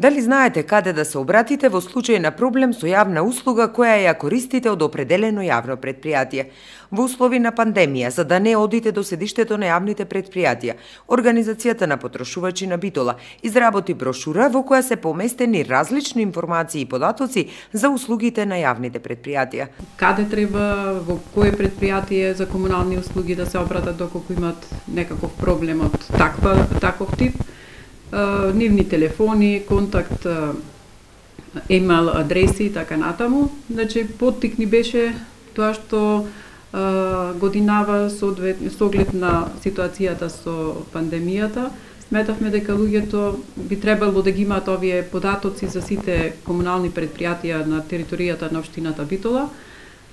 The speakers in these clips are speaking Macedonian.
Дали знаете каде да се обратите во случај на проблем со јавна услуга која ја користите од определено јавно предпријатие? Во услови на пандемија, за да не одите до седиштето на јавните предпријатија, Организацијата на потрошувачи на Битола изработи брошура во која се поместени различни информации и податоци за услугите на јавните предпријатија. Каде треба во кое предпријатие за комунални услуги да се обратат доколку имат некаков проблем од таква таков тип, нивни телефони, контакт, емал адреси и така натаму. Значи, поттик ни беше тоа што годинава со оглед на ситуацијата со пандемијата, сметавме дека луѓето би требало да ги имаат овие податоци за сите комунални предпријатија на територијата на општината Битола,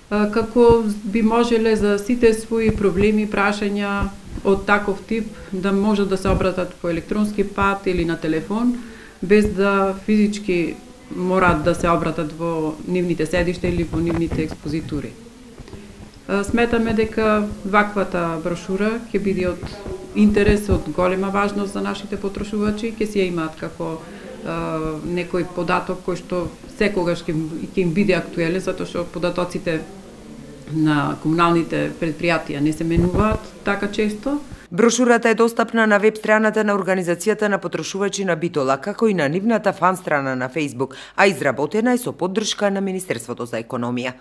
како би можеле за сите своји проблеми, прашања, од таков тип да можат да се обратат по електронски пат или на телефон, без да физички морат да се обратат во нивните седишта или во нивните експозитури. Сметаме дека ваквата брошура ќе биде од интерес од голема важност за нашите потрошувачи, ќе си ја имаат како некој податок кој што секогаш ќе, ќе им биде актуелен, затоа што податоците на комуналните предпријатија не се менуваат така често. Брошурата е достапна на веб страната на Организацијата на потрошувачи на Битола, како и на нивната фан страна на Facebook, а изработена е со поддршка на Министерството за економија.